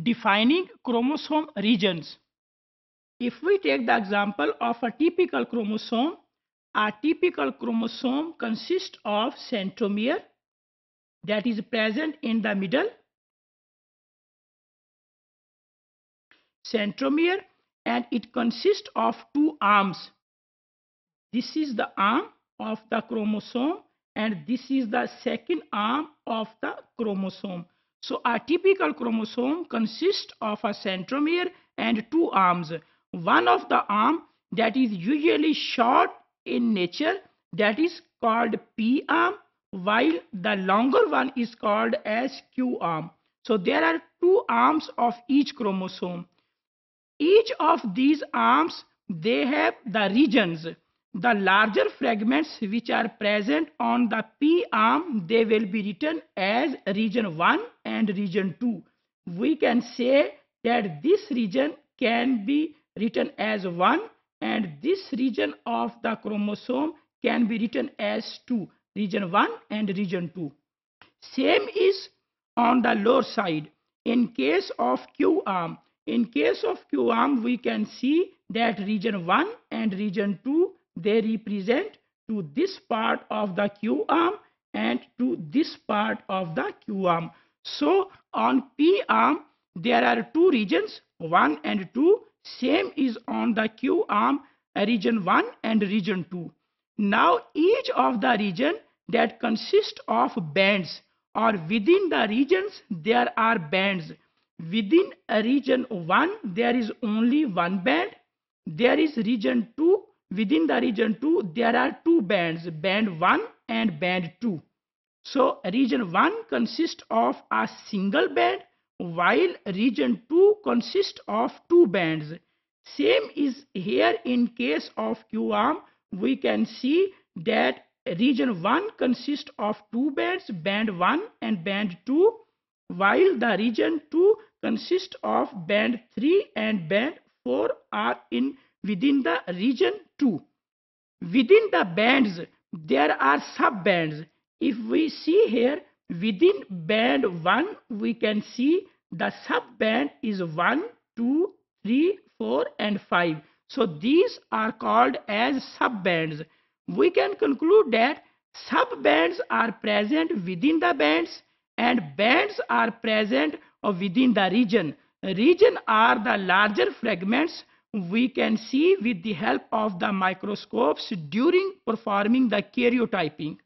defining chromosome regions. If we take the example of a typical chromosome, a typical chromosome consists of centromere that is present in the middle, centromere and it consists of two arms. This is the arm of the chromosome and this is the second arm of the chromosome. So a typical chromosome consists of a centromere and two arms. One of the arm that is usually short in nature that is called P arm while the longer one is called as Q arm. So there are two arms of each chromosome. Each of these arms they have the regions the larger fragments which are present on the P arm, they will be written as region 1 and region 2. We can say that this region can be written as 1 and this region of the chromosome can be written as 2, region 1 and region 2. Same is on the lower side. In case of Q arm, in case of Q arm, we can see that region 1 and region 2 they represent to this part of the Q arm and to this part of the Q arm. So on P arm, there are two regions, 1 and 2. Same is on the Q arm, region 1 and region 2. Now each of the region that consists of bands or within the regions there are bands. Within a region 1 there is only one band. There is region 2 within the region 2 there are two bands band 1 and band 2 so region 1 consists of a single band while region 2 consists of two bands same is here in case of q arm we can see that region 1 consists of two bands band 1 and band 2 while the region 2 consists of band 3 and band 4 are in within the region 2. Within the bands, there are sub bands. If we see here, within band 1, we can see the sub band is 1, 2, 3, 4 and 5. So these are called as sub bands. We can conclude that sub bands are present within the bands and bands are present within the region. Region are the larger fragments we can see with the help of the microscopes during performing the karyotyping.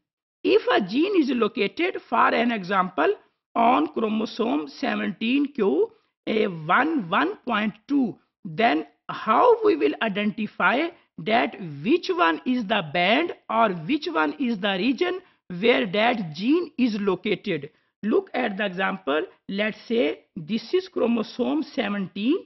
If a gene is located, for an example, on chromosome 17q A11.2, then how we will identify that which one is the band or which one is the region where that gene is located. Look at the example. Let's say this is chromosome 17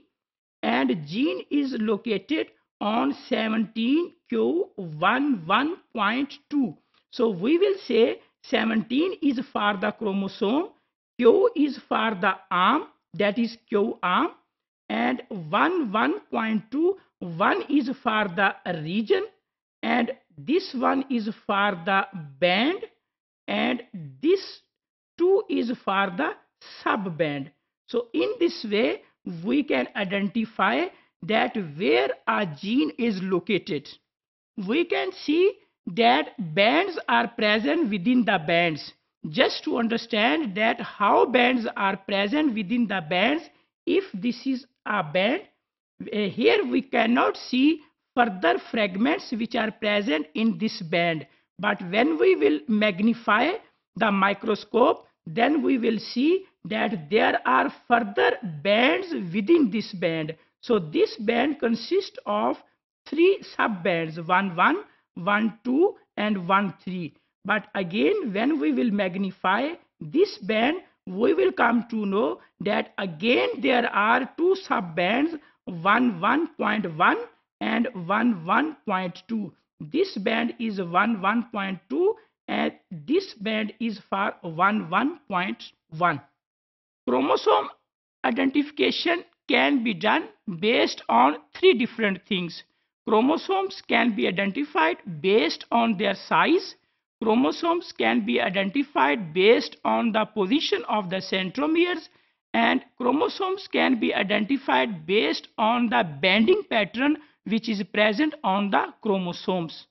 and gene is located on 17q11.2. So we will say 17 is for the chromosome, Q is for the arm, that is Q arm, and 11.2, 1 is for the region, and this one is for the band, and this 2 is for the subband. So in this way, we can identify that where a gene is located. We can see that bands are present within the bands. Just to understand that how bands are present within the bands, if this is a band, eh, here we cannot see further fragments which are present in this band. But when we will magnify the microscope, then we will see that there are further bands within this band. So this band consists of three sub bands one, 1 1, 1 2 and 1 3. But again when we will magnify this band we will come to know that again there are two sub bands 1 1.1 and 1 1.2. This band is 1 1.2 and this band is for 1 1.1. Chromosome identification can be done based on three different things. Chromosomes can be identified based on their size. Chromosomes can be identified based on the position of the centromeres and chromosomes can be identified based on the banding pattern which is present on the chromosomes.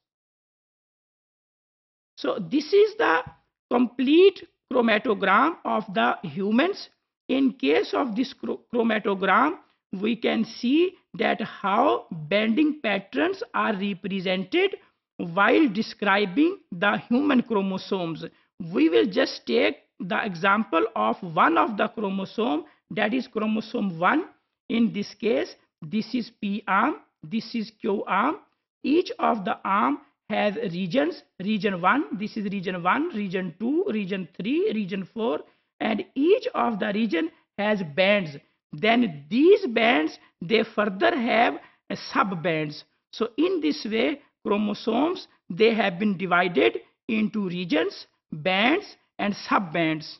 So this is the complete chromatogram of the humans. In case of this chromatogram, we can see that how banding patterns are represented while describing the human chromosomes. We will just take the example of one of the chromosome that is chromosome 1. In this case, this is P arm, this is Q arm. Each of the arm has regions, region 1, this is region 1, region 2, region 3, region 4 and each of the region has bands. Then these bands, they further have sub bands. So in this way, chromosomes, they have been divided into regions, bands and subbands.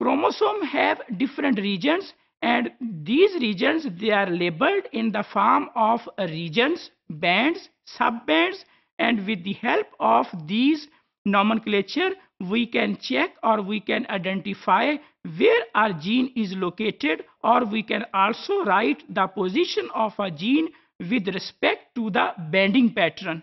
Chromosome have different regions and these regions they are labeled in the form of regions, bands, subbands and with the help of these nomenclature we can check or we can identify where our gene is located or we can also write the position of a gene with respect to the banding pattern.